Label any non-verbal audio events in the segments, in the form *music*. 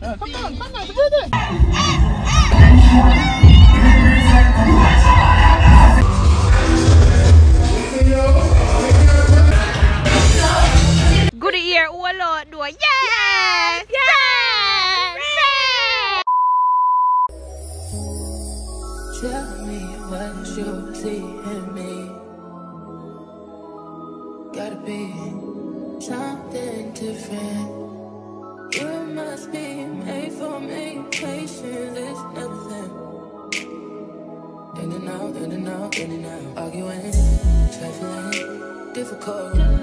Come on, come on, do this. Good year, oh Lord, do it. Arguing, trifling, difficult.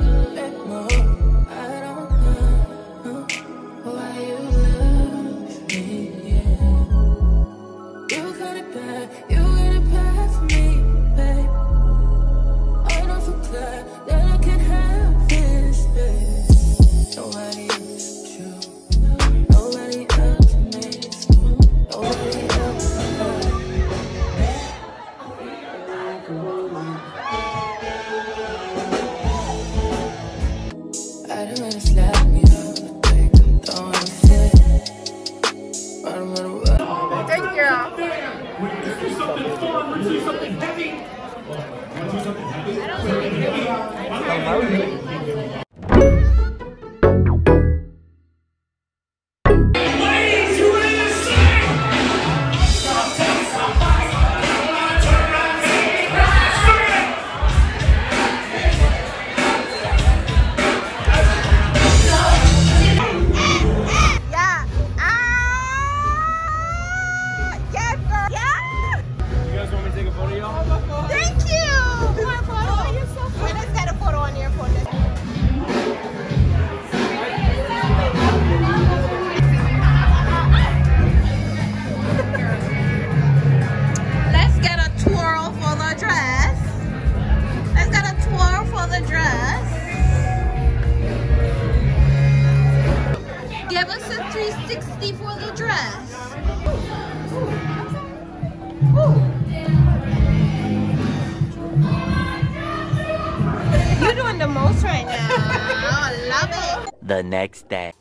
Next day.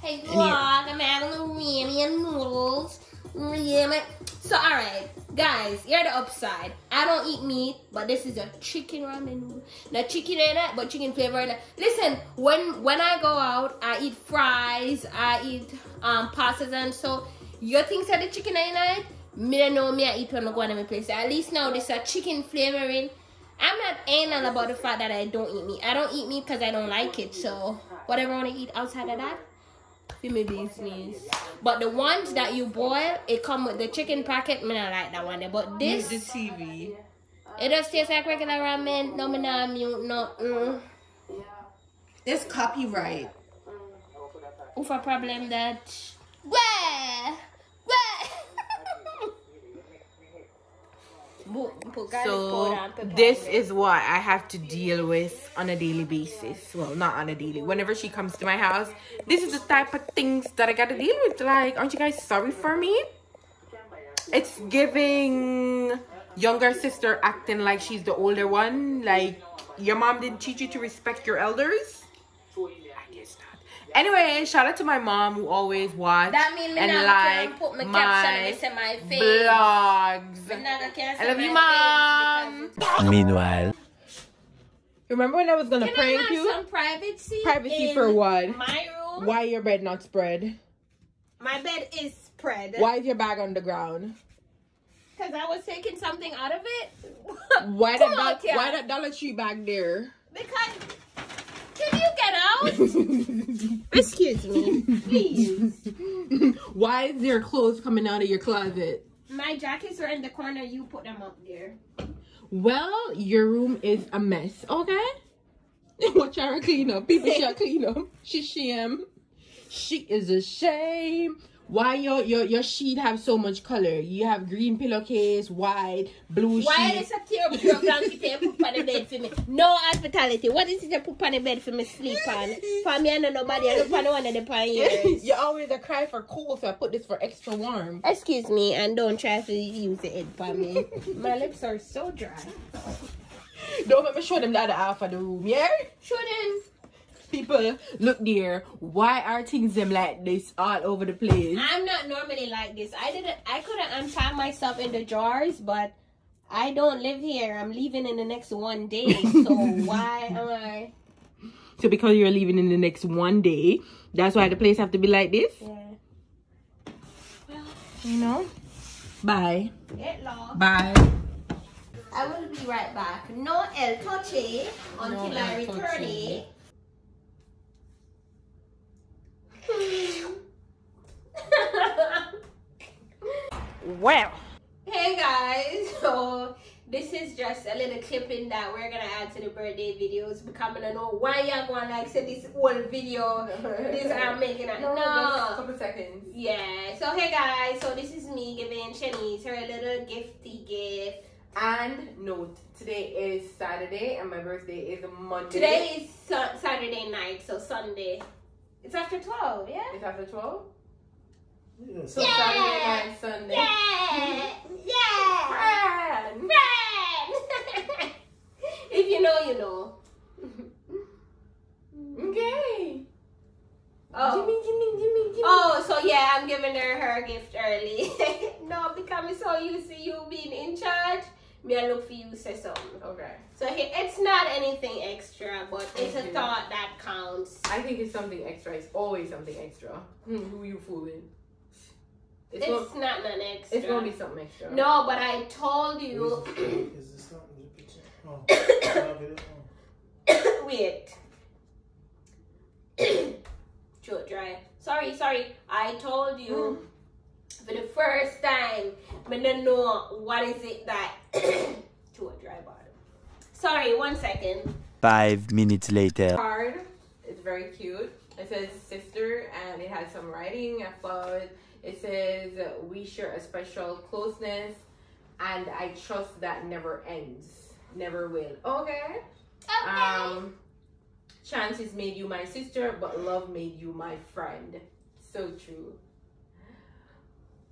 Hey vlog, I'm having a ramen noodles. Ramen. So alright, guys, you're the upside. I don't eat meat, but this is a chicken ramen noodle. Not chicken in it, but chicken flavor in it. Listen, when when I go out, I eat fries, I eat um pastas and so you think that the chicken in it? Me don't know me I eat when I go to my place. At least now this a chicken flavoring. I'm not anal about the fact that I don't eat meat. I don't eat meat because I don't like it. So whatever I want to eat outside of that, for me business. But the ones that you boil, it come with the chicken packet. Me not like that one. there. But this, the TV. it just tastes like regular ramen. No, me not mute. No, mm. It's copyright. Oof, a problem that. Where? Where? So this is what I have to deal with on a daily basis. Well, not on a daily. Whenever she comes to my house, this is the type of things that I gotta deal with. Like, aren't you guys sorry for me? It's giving younger sister acting like she's the older one. Like your mom didn't teach you to respect your elders. I guess not. Anyway, shout out to my mom who always watch That mean me and not like put my, my caption my face. vlogs. Me I love you, mom. Meanwhile. Remember when I was gonna Can prank I have you? some privacy? Privacy in for what? My room. Why your bed not spread? My bed is spread. Why is your bag on the ground? Because I was taking something out of it. Why *laughs* Come that on, do- Tia. why that Dollar Tree bag there? Because. Can you get out? *laughs* Excuse me, please. why is there clothes coming out of your closet? My jackets are in the corner. You put them up there. Well, your room is a mess, okay? *laughs* Watch her clean up. People *laughs* shall clean up. She shame. She is a shame. Why your your your sheet have so much color? You have green pillowcase, white, blue Why sheet. is a terrible blanket you put on the bed for me? No hospitality. What is it you put on the bed for me to sleep on? For me, I know nobody. I don't want one of the pan *laughs* yours. you always a cry for cold, so I put this for extra warm. Excuse me, and don't try to use it head for me. *laughs* My lips are so dry. Don't let me show them the other half of the room, yeah? Show them. People, look there. Why are things them like this all over the place? I'm not normally like this. I didn't. I couldn't untie myself in the drawers, but I don't live here. I'm leaving in the next one day. So *laughs* why am I? So because you're leaving in the next one day, that's why the place have to be like this. Yeah. well You know. Bye. Get lost. Bye. I will be right back. No El Toche until No I return Toche. it. Well. Hey guys, so this is just a little clipping that we're gonna add to the birthday videos. Becoming to know why y'all going like say this whole video. this I'm making it. No, couple seconds. Yeah. So hey guys, so this is me giving Shanice her little gifty gift. And note, today is Saturday and my birthday is Monday. Today is su- Saturday night, so Sunday. It's after twelve, yeah. It's after 12? Yes. So Yeah. Saturday night, Sunday. Yeah, mm-hmm. yeah. Friend. Friend. *laughs* if you know, you know. Okay. Oh. Jimmy, Jimmy, Jimmy, Jimmy. Oh, so yeah, I'm giving her her gift early. *laughs* no, because I'm so used to you being in charge. Me, I look for you, say something. Okay. So he, it's not anything extra, but it's a Okay. thought that counts. I think it's something extra. It's always something extra. Hmm, who you fooling? It's, It's, gonna, not an extra. it's gonna be something extra. no, but I told you. Is *coughs* this not in the picture? Oh, *coughs* I. *coughs* Wait. Throat dry. Sorry, sorry. I told you for the first time, but don't know what is it that *coughs* throat dry bottom. Sorry, one second. Five minutes later. card. It's very cute. It says sister and it has some writing. I followed. It says we share a special closeness and I trust that never ends. Never will. Okay. Um chances made you my sister, but love made you my friend. So true.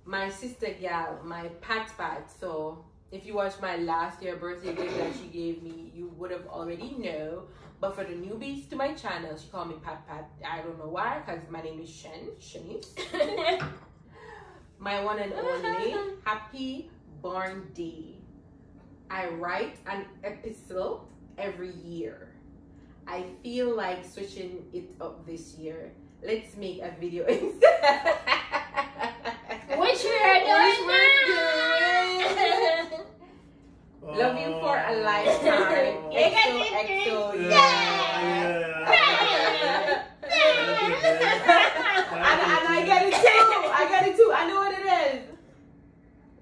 My sister gal, my pat pat. So if you watched my last year birthday gift that she gave me, you would have already know. But for the newbies to my channel, she called me Pat Pat. I don't know why, because my name is Shen, Shanice. my one and only *laughs* happy born day. I write an epistle every year. I feel like switching it up this year. Let's make a video *laughs* instead. Which we are doing Which we're now. Love you for a lifetime. Oh. You XO, it, XO, Yeah. yeah. Yeah. And, and I get it too. I get it too. I know what it is.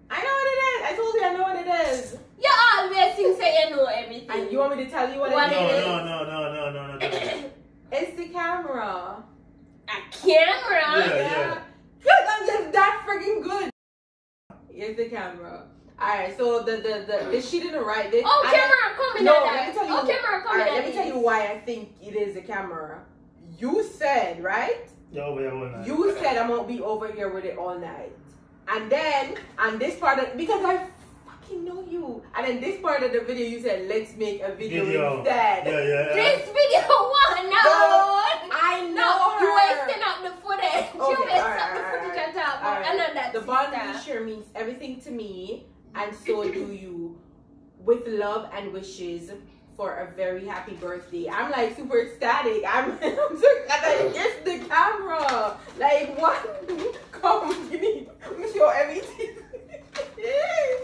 I know what it is. I told you I know what it is. you always think say you know everything. And you want me to tell you what, What it No, is? no, no, no, no, no, no, no. *coughs* It's the camera. A camera. Yeah, yeah. Good. I'm just that freaking good. Here's the camera. Alright, so the the the, the she didn't write this. Oh, I- camera coming No, at let me tell you. Oh, camera coming alright, let me tell you why I think it is a camera. You said right. Yeah, over here all night. You said I'm gonna be over here with it all night. And then on this part of because I fucking know you. And then this part of the video you said let's make a video, Video. instead. Yeah, yeah, yeah. This video *laughs* one, no. No, I know No, you her. wasting up the footage. you Okay, wasting alright, up the alright, footage on top. Alright. I know that. The bond we sister. share means everything to me, and so do you. With love and wishes for a very happy birthday. I'm like super ecstatic. I'm, *laughs* I'm so. It's the camera. Like what? *laughs* Come, give me show everything.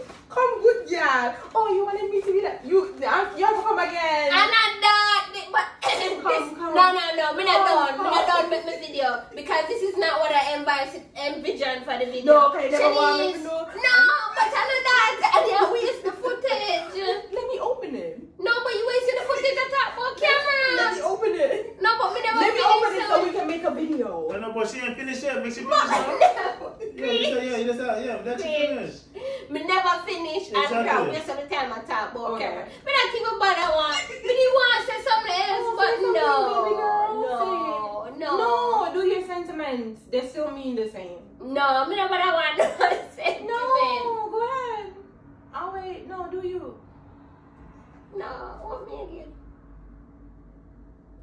*laughs* come, good girl. Oh, you wanted me to be that? You, you have to come again. I'm not done, but *coughs* this, come. no, no, no, me not Come, done, me not done with my video because this is not what I envis- envisioned for the video. No, okay, never want me to know. No, but I know that, and you waste the footage. *laughs* Let me open it. No, but you wasting the footage on top of Let me open it. No, but me never Let me open it so so- we can make a video. Well, no, but she ain't finished yet. Make she finish No, now. Yeah, Chris. you said- yeah, you said- yeah, that's Chris. finished. Me never finish and Exactly. crowd rest of the time I talk about Okay. camera. Me not even bother one. Me did want to say something oh, else, Oh, but say something, no, no, no, No, do your sentiments. They still mean the same. no. Me not bother one. *laughs* sentiment. No, go ahead. I'll wait. No, do you? no. Want me again?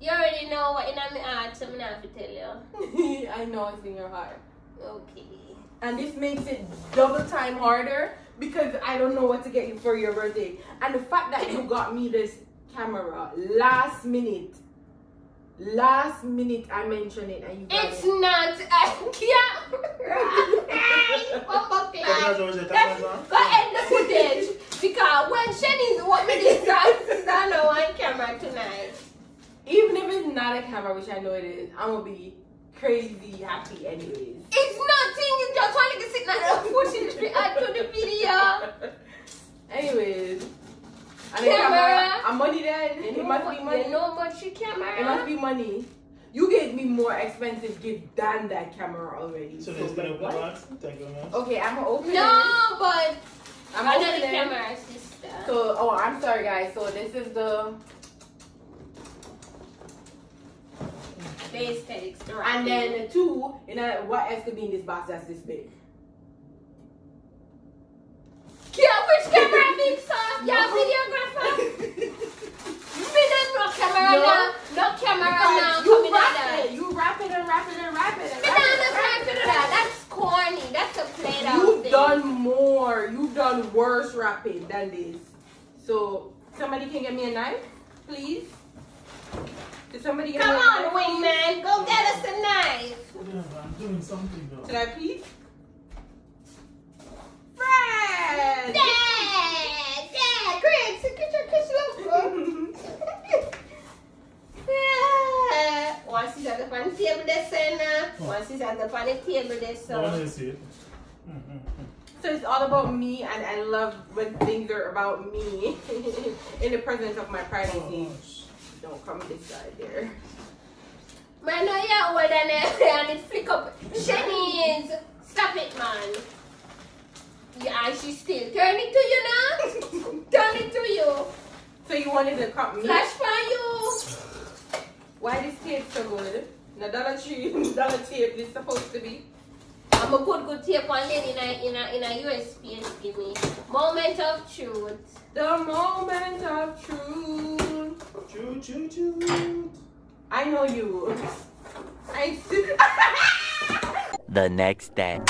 You already know what in my heart, so I'm not have to tell you. *laughs* I know it's in your heart. Okay. And this makes it double time harder because I don't know what to get you for your birthday. And the fact that you got me this camera last minute, last minute I mentioned it and you It's it. not a camera. Bumbo Cameras class. always the Let's cameras on. go end the footage because when Shani's what me this is on a one camera tonight. Even if it's not a camera, which I know it is, I'm gonna be crazy happy anyways. It's nothing. It's just one nigga sitting on the footage to add to the video. anyways. And Camera. camera, I'm money then. It You must be money. know much your It must be money. You gave me more expensive gift than that camera already. So So, let's get like, up the what? box. Thank you, man. Okay, I'm gonna open. No, but I'm another opening it. camera, sister. So, oh, I'm sorry, guys. So this is the, the aesthetics. The and then two. You know what else could be in this box that's this big? yeah, which camera big sauce? Yeah, videographer. Me then no camera No. now. No camera now. Because you Coming wrap that. it, you wrap it and wrap it and wrap it and Me wrap not it. have wrap it to and do wrap that. it. That's corny. That's a played out You've thing. done more. You've done worse wrapping than this. So somebody can get me a knife, please. Did somebody get Come on, knife? wingman. Go get us a knife. Yeah, I'm doing something though. Should I please? Fred! Dad, Dad, Chris, get your kiss love. *laughs* Once he's at the front table, there, son. Once he's at the front table, there, No one so. see it. Mm-hmm. So it's all about me, and I love when things are about me *laughs* in the presence of my privacy. Oh, Don't come this side there. Man, no, you're older than and it flick up. Shanice, stop it, man. Yeah, and she still turn it to you now. *laughs* turn it to you. So you wanted to cut me? Flash for you. Why this tape so good? The Dollar Tree *laughs* Dollar tape is supposed to be. I'm gonna put good tape on it in a in a in a USB and give me moment of truth. The moment of truth. Choo choo choo. I know you. I see. *laughs* The next day.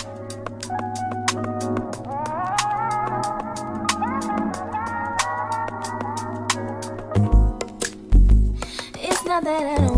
It's not that I don't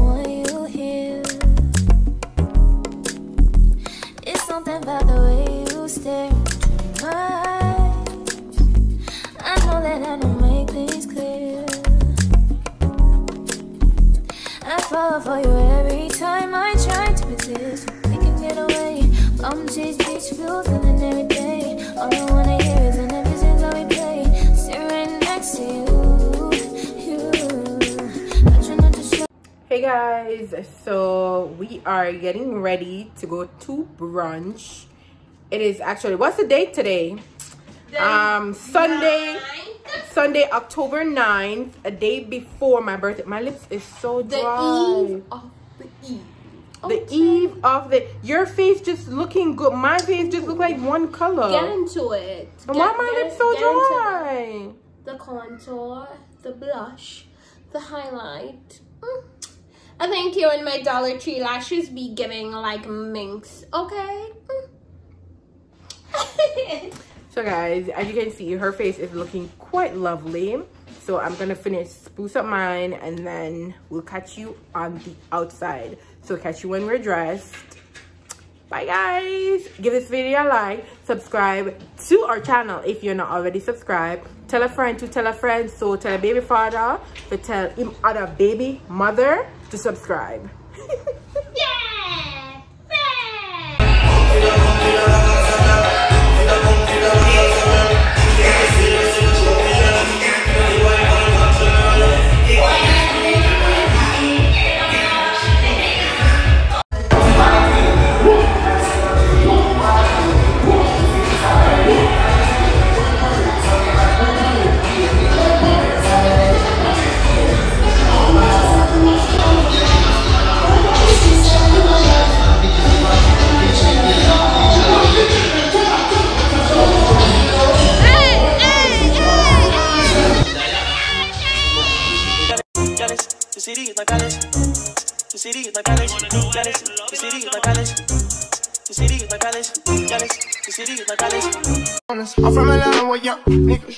to brunch. It is actually what's the date today? Um Sunday Ninth, Sunday October 9th, a day before my birthday. My lips is so dry. The eve of the eve. The eve of the your face just looking good. My face just look like one color. Get into it. Get- why my get- lips so dry? The contour, the blush, the highlight. Mm. I think you and my Dollar Tree lashes be giving like minks, okay? *laughs* So guys, as you can see, her face is looking quite lovely. So I'm gonna finish spruce up mine and then we'll catch you on the outside. So catch you when we're dressed. Bye guys. Give this video a like, subscribe to our channel if you're not already subscribed. Tell a friend to tell a friend. So tell a baby father to tell him other baby mother to subscribe.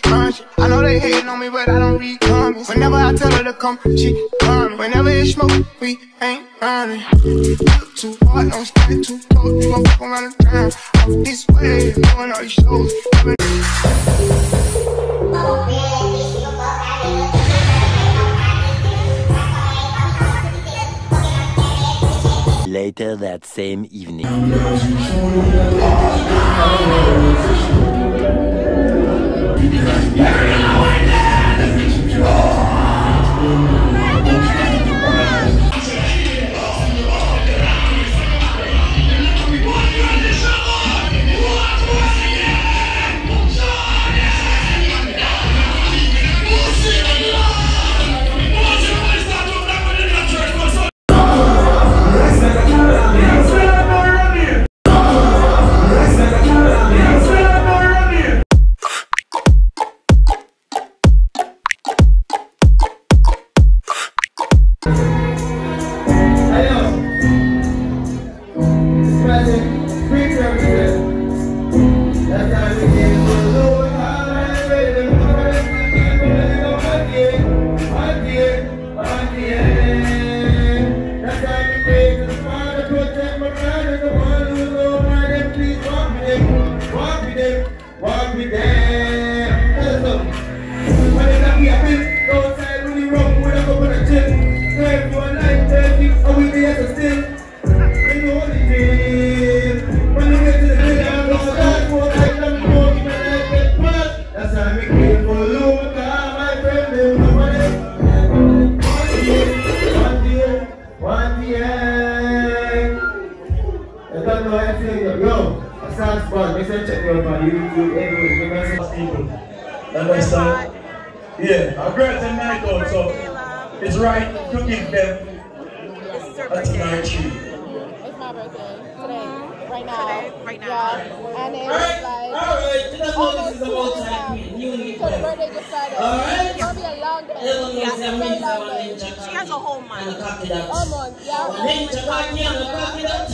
Niggas. I know they hating on me, but I don't read comments. Whenever I tell her to come, she coming. Whenever it's smoke, we ain't running. Look too hard, don't stand too close. You gon' fuck around the time. Off this way, doing all these shows. Later that same evening. That's right now. Today, right now. Right now. Yeah, and it's Alright, like alright. You don't know almost this is two about weeks time. now. You need So the birthday just started. Alright. It's gonna be a long day. You don't know Yeah, this is a a very reason long why day. they check She has a whole month. and copy that. Almost, yeah. Nine inch cocky and a cocky that.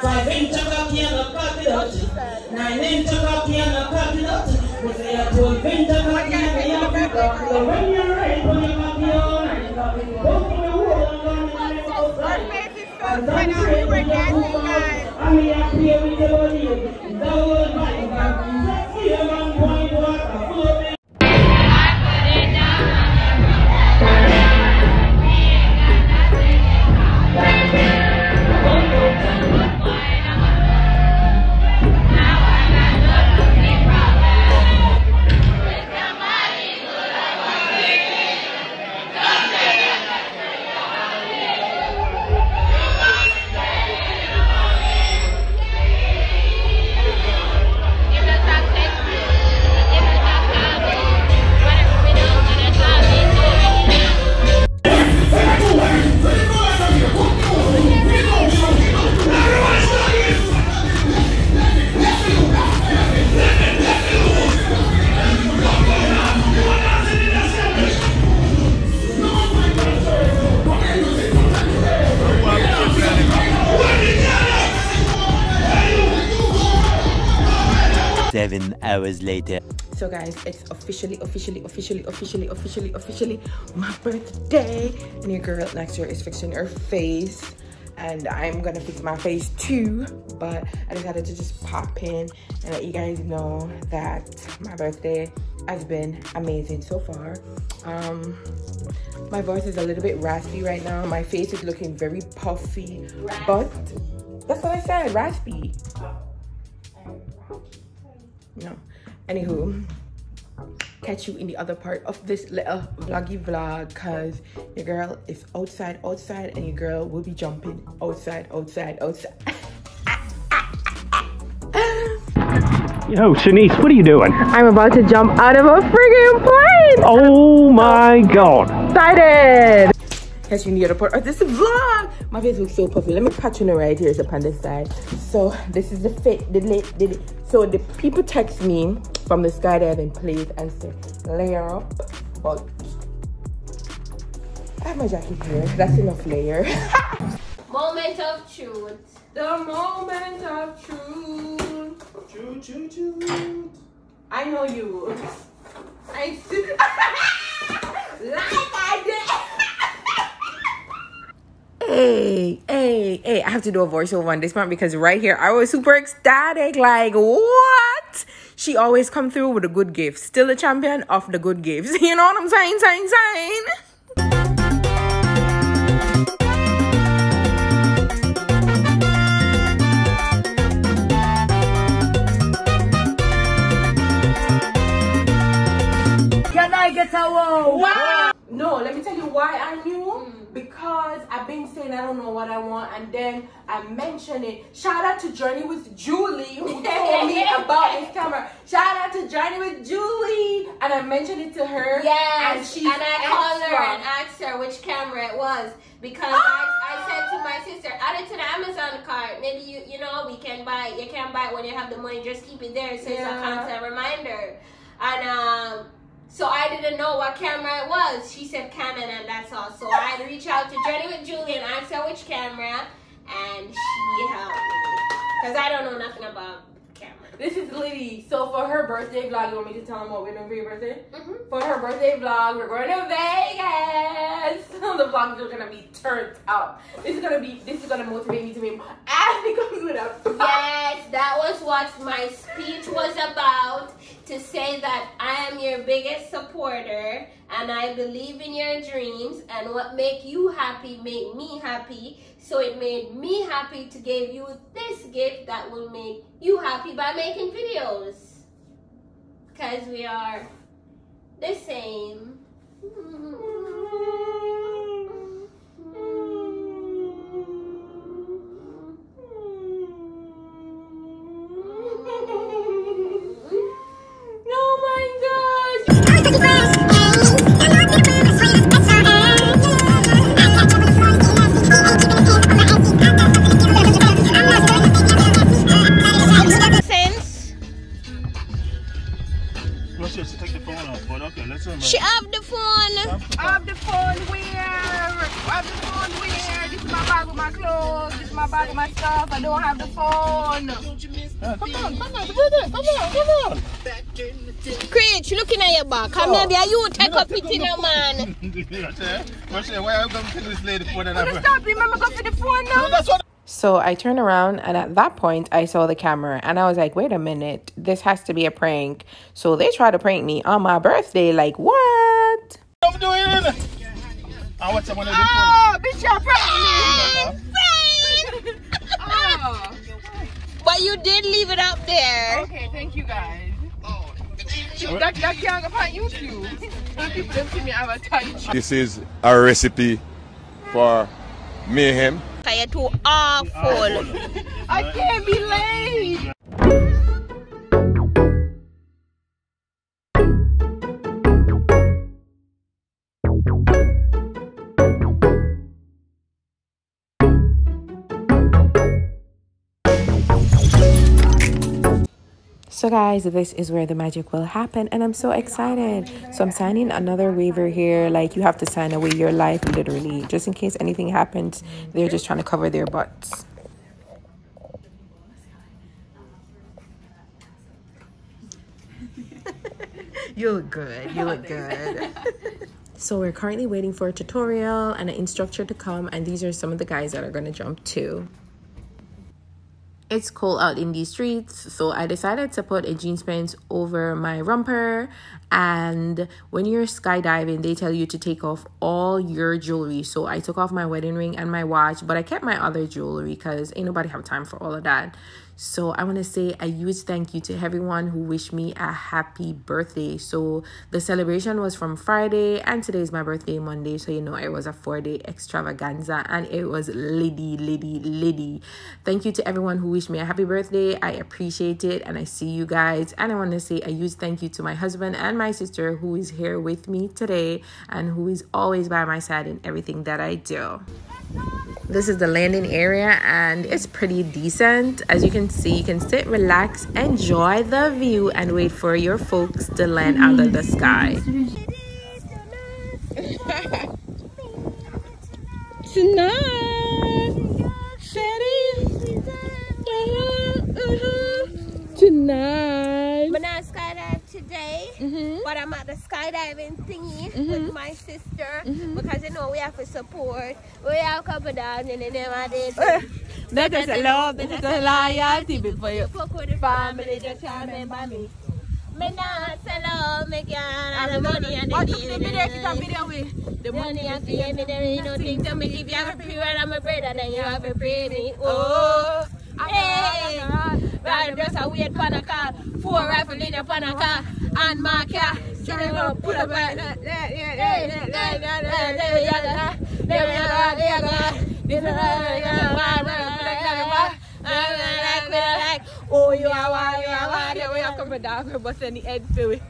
Five inch cocky and a cocky that. Nine inch cocky and a cocky that. We say a twelve inch cocky and a cocky that. So when you're right, when you're cocky oh, all night, funny. We were dancing, guys. So guys, it's officially, officially, officially, officially, officially, officially my birthday. And your girl next year is fixing her face. And I'm gonna fix my face too. But I decided to just pop in and let you guys know that my birthday has been amazing so far. Um my voice is a little bit raspy right now. My face is looking very puffy. But that's what I said, raspy. No. Anywho, catch you in the other part of this little vloggy vlog because your girl is outside, outside, and your girl will be jumping outside, outside, outside. *laughs* Yo, Shanice, what are you doing? I'm about to jump out of a friggin' plane! Oh my god. excited! Catch you in the other part of this vlog. My face looks so puffy. Let me patch on it right here upon this side. So this is the fit. The, la- the, so the people text me from the skydiving place and say layer up, but I have my jacket here. That's enough layer. *laughs* Moment of truth. The moment of truth. Choo choo choo. I know you. I *laughs* see. like I did. Hey, hey, hey, I have to do a voiceover on this one because right here I was super ecstatic. Like, what? She always come through with a good gift. Still a champion of the good gifts. *laughs* You know what I'm saying, saying, saying? Can I get a wow? Wow. No, let me tell you why I knew. I've been saying I don't know what I want, and then I mentioned it. Shout out to Journey with Julie, who *laughs* told me about this camera. Shout out to Journey with Julie, and I mentioned it to her. Yes, and she's and I called her and asked her which camera it was because I, I said to my sister, add it to the Amazon cart. Maybe you you know we can buy you can buy it when you have the money. Just keep it there so it's a Yeah. constant reminder. And so know what camera it was. She said Canon, and that's all. So I had to reach out to Journey with Julie and ask her which camera, and she helped me because I don't know nothing about. This is Liddy. So for her birthday vlog, you want me to tell them what we're doing for your birthday? Mhm. For her birthday vlog, we're going to Vegas. *laughs* the vlogs are gonna be turned up. This is gonna be. This is gonna motivate me to make *laughs* ass because with a Yes, that was what my speech was about. To say that I am your biggest supporter and I believe in your dreams and what make you happy make me happy. So it made me happy to give you this gift that will make you happy by making videos. Because we are the same. Why are you going to this lady for that? Stop. Remember, go for the phone now. That's what. So I turned around, and at that point, I saw the camera, and I was like, wait a minute, this has to be a prank. So they tried to prank me on my birthday. Like, what? I'm doing it. I want someone to do it. Oh, bitch, you're pranking *laughs* me. oh. But you did leave it up there. Okay, thank you guys. That, that can't go on YouTube. When people don't see me advertise. This is a recipe for mayhem. You're too awful. I can't be late. So guys, this is where the magic will happen and I'm so excited. So I'm signing another waiver here. Like you have to sign away your life literally. Just in case anything happens, they're just trying to cover their butts. You look good. You look good. *laughs* so we're currently waiting for a tutorial and an instructor to come and these are some of the guys that are going to jump too. It's cold out in these streets, so I decided to put a jeans pants over my romper. And when you're skydiving, they tell you to take off all your jewelry. So I took off my wedding ring and my watch, but I kept my other jewelry because ain't nobody have time for all of that. So I want to say a huge thank you to everyone who wished me a happy birthday. So the celebration was from Friday and today is my birthday Monday. So you know it was a four day extravaganza and it was lady, lady, lady. Thank you to everyone who wished me a happy birthday. I appreciate it and I see you guys. And I want to say a huge thank you to my husband and my sister who is here with me today and who is always by my side in everything that I do. This is the landing area and it's pretty decent. As you can so you can sit, relax, enjoy the view, and wait for your folks to land out of the sky. *laughs* Tonight, uh-huh, uh-huh. Tonight. LA, Mm-hmm. but I'm at the skydiving thingy with my sister because you know we have to support. We have couple down in the name of this. That is a love, that is a loyalty before you. Fuck with the family, just remember me. Me not sell me can't have the money and the Oh, deal. took the video, a with The money I see me, there ain't no thing to me. If you have a pray when I'm a brother, then you have to pray me. Oh, hey, right, just a wait for the car. Four rifle in the pan a car, and my car. Go put up right why like, Oh, you are one, you are one. Then we are coming down, we're busting the head to it.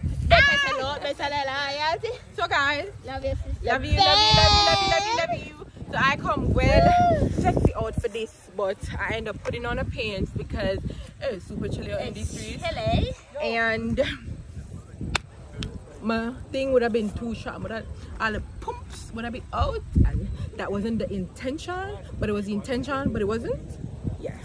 So guys, Love you, sister. love you, love you, love you, love you, love you, love you. So I come well sexy out for this, but I end up putting on a pants because it's super chilly out in these streets. And my thing would have been too short, but all the pumps would have been out, and that wasn't the intention, but it was the intention, but it wasn't. Yeah.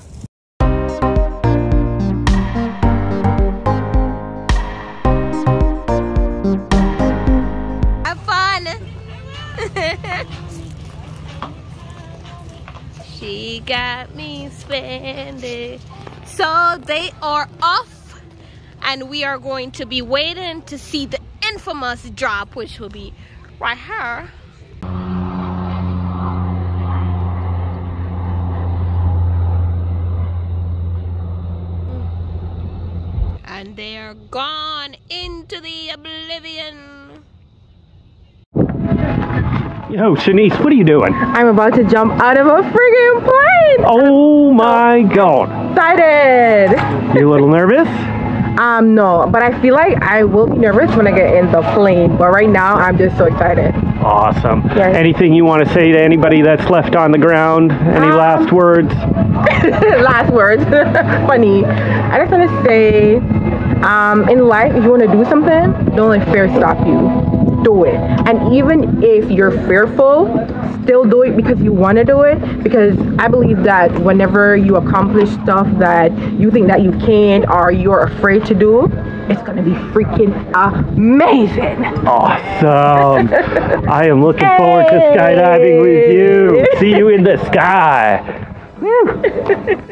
Have fun. *laughs* she got me spending. So they are off, and we are going to be waiting to see the infamous drop, which will be right here. And they are gone into the oblivion. Yo, Shanice, what are you doing? I'm about to jump out of a friggin' plane. Oh *laughs* my god. Excited. You a little nervous? Um, no, but I feel like I will be nervous when I get in the plane. But right now, I'm just so excited. Awesome. Yes. Anything you want to say to anybody that's left on the ground? Any Um, last words? *laughs* Last words. *laughs* Funny. I just want to say, um, in life, if you want to do something, don't let fear stop you. Do it. And even if you're fearful, still do it because you want to do it. Because I believe that whenever you accomplish stuff that you think that you can't or you're afraid to do, it's gonna be freaking amazing. Awesome. I am looking forward to *laughs* skydiving with you. See you in the sky. *laughs*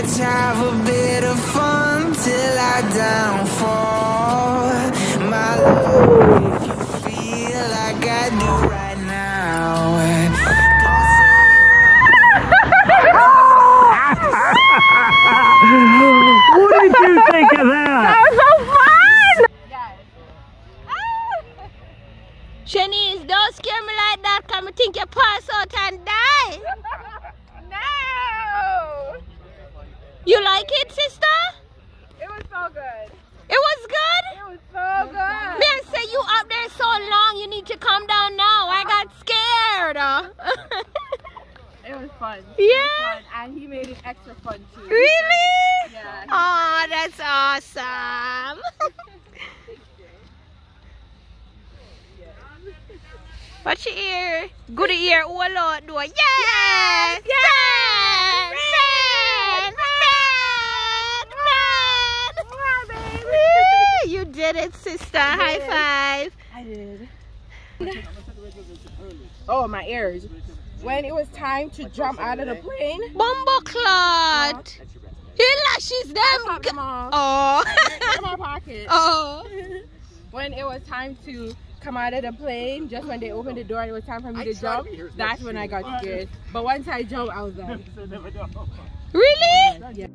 Let's have a bit of fun till I downfall. My love, if you feel like I do right now. What did you think of that? That was so fun! Yes. Shanice, don't scare me like that. Come think you pass out and die. You like it, sister? It was so good. It was good? It was so good. Man, say you up there so long, you need to come down now. I got scared. Uh. it was fun. *laughs* Yeah. Fun. And he made it extra fun too. Really? Yeah. Oh, that's awesome. *laughs* Watch your ear. Good ear. Oh, Lord. Yes! Yes! yes! yes! Woo, You did it, sister. High five. I did. Oh, my ears. When it was time to jump out of the plane, Bumbo clot. Your lashes, them. them off. Oh. in my pocket. *laughs* Oh. *laughs* When it was time to come out of the plane, just when they opened the door, and it was time for me to jump. That's when I got scared. But once I jumped, I was done. *laughs* Really? Yeah.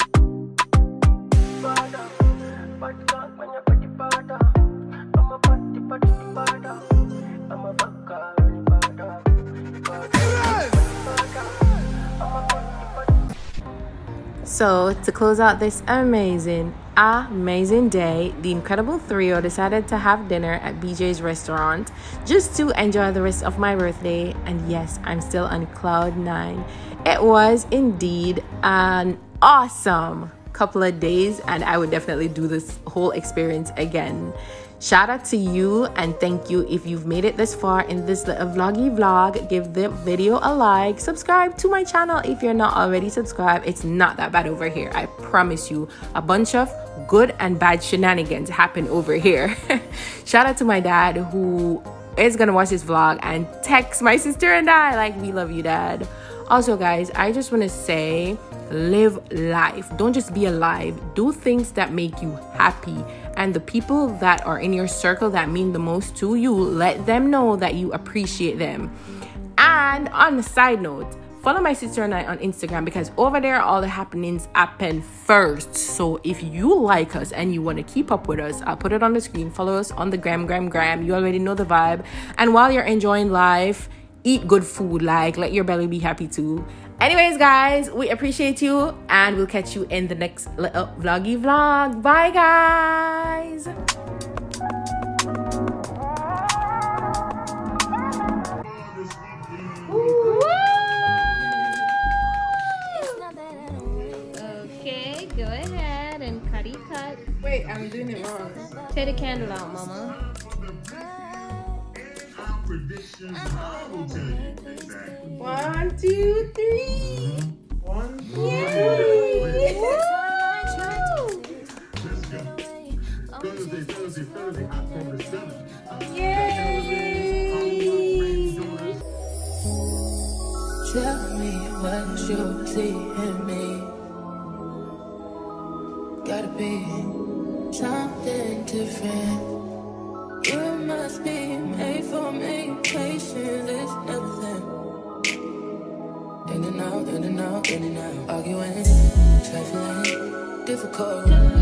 So, to close out this amazing, amazing day, the incredible trio decided to have dinner at BJ's restaurant just to enjoy the rest of my birthday. And yes, I'm still on cloud nine. It was indeed an awesome couple of days, and I would definitely do this whole experience again. Shout out to you and thank you if you've made it this far in this little vloggy vlog. Give the video a like, subscribe to my channel if you're not already subscribed. It's not that bad over here. I promise you, a bunch of good and bad shenanigans happen over here. *laughs* Shout out to my dad who is gonna watch this vlog and text my sister and I like, we love you, dad. Also, guys, I just want to say live life. Don't just be alive. Do things that make you happy. And the people that are in your circle that mean the most to you, let them know that you appreciate them. And on a side note, follow my sister and I on Instagram because over there all the happenings happen first. So if you like us and you want to keep up with us, I'll put it on the screen. Follow us on the gram, gram, gram. You already know the vibe. And while you're enjoying life, eat good food. Like let your belly be happy too. Anyways, guys, we appreciate you and we'll catch you in the next little vloggy vlog. Bye, guys. Okay, go ahead and cutty cut. Wait, I'm doing it wrong. Take the candle out, mama. One, two, three. One, Yay! Thursday, Thursday, Thursday, October 7th. Yay! Tell me what you see in In out. Arguing, trifling, difficult.